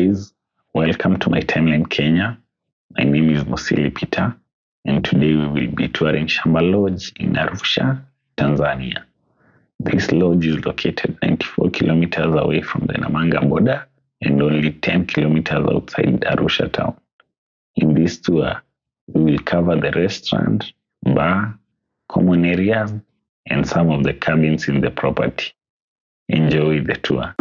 guys. Welcome to my timeline, Kenya. My name is Musili Peter, and today we will be touring Shamba Lodge in Arusha, Tanzania. This lodge is located 94 kilometers away from the Namanga border and only 10 kilometers outside Arusha town. In this tour, we will cover the restaurant, bar, common areas, and some of the cabins in the property. Enjoy the tour.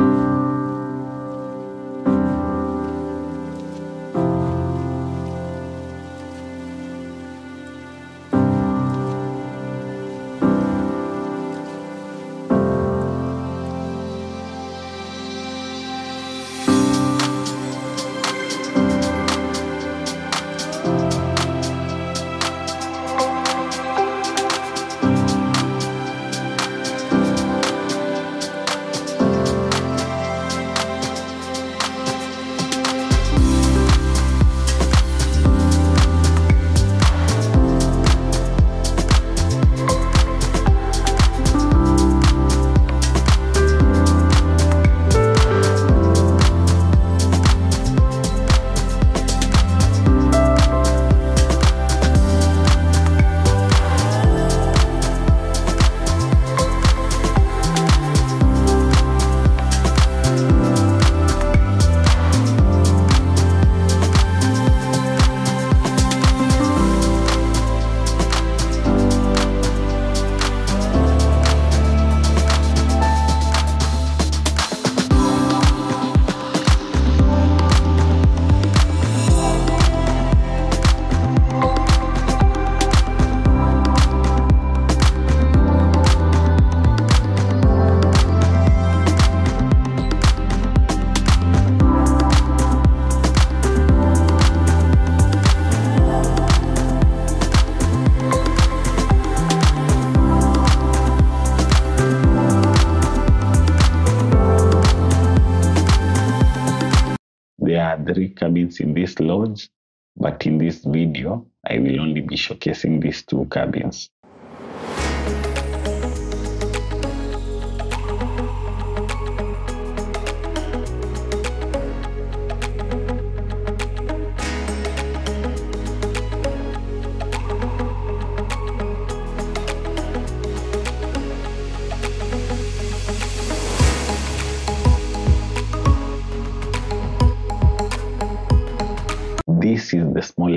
There are three cabins in this lodge, but in this video, I will only be showcasing these two cabins.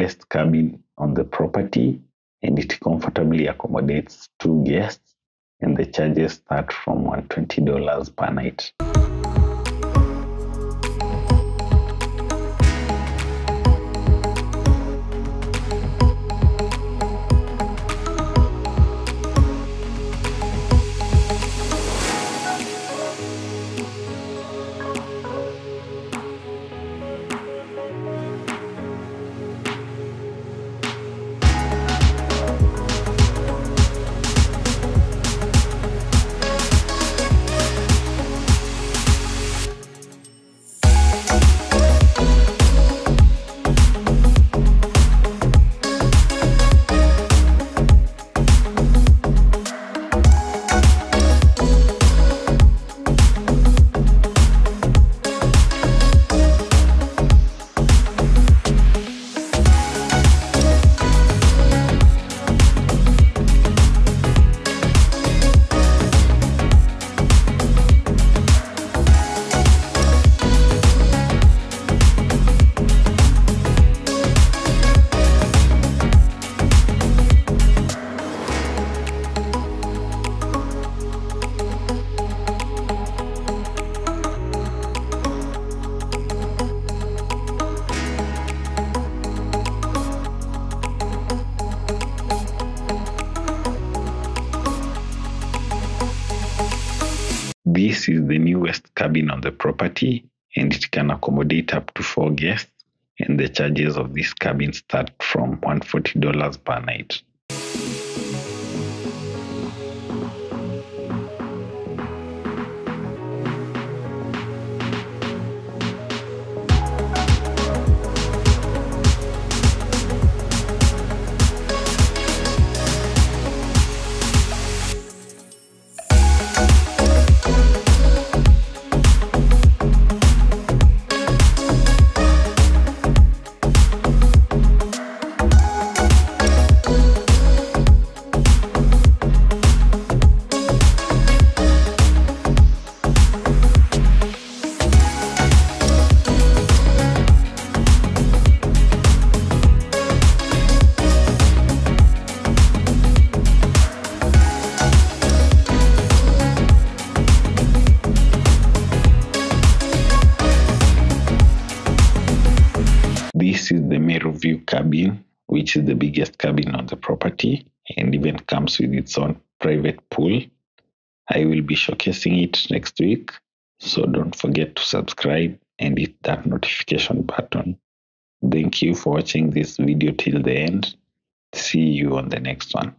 Smallest cabin on the property and it comfortably accommodates two guests and the charges start from $120 per night. This is the newest cabin on the property and it can accommodate up to four guests and the charges of this cabin start from $140 per night. Which is the biggest cabin on the property and even comes with its own private pool. I will be showcasing it next week, so don't forget to subscribe and hit that notification button. Thank you for watching this video till the end. See you on the next one.